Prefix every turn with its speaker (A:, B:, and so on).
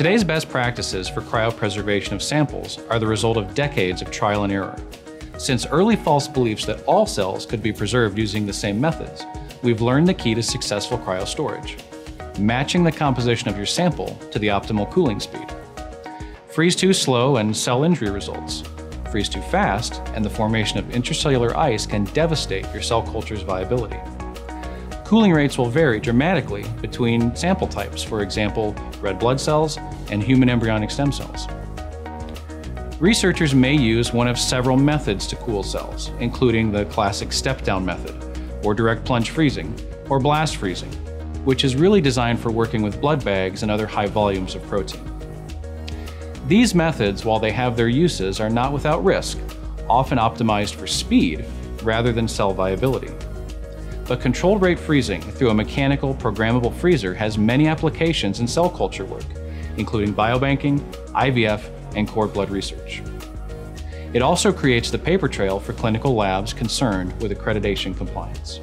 A: Today's best practices for cryopreservation of samples are the result of decades of trial and error. Since early false beliefs that all cells could be preserved using the same methods, we've learned the key to successful cryostorage matching the composition of your sample to the optimal cooling speed. Freeze too slow and cell injury results. Freeze too fast, and the formation of intracellular ice can devastate your cell culture's viability. Cooling rates will vary dramatically between sample types, for example, red blood cells and human embryonic stem cells. Researchers may use one of several methods to cool cells, including the classic step-down method, or direct plunge freezing, or blast freezing, which is really designed for working with blood bags and other high volumes of protein. These methods, while they have their uses, are not without risk, often optimized for speed rather than cell viability. But controlled rate freezing through a mechanical programmable freezer has many applications in cell culture work, including biobanking, IVF, and cord blood research. It also creates the paper trail for clinical labs concerned with accreditation compliance.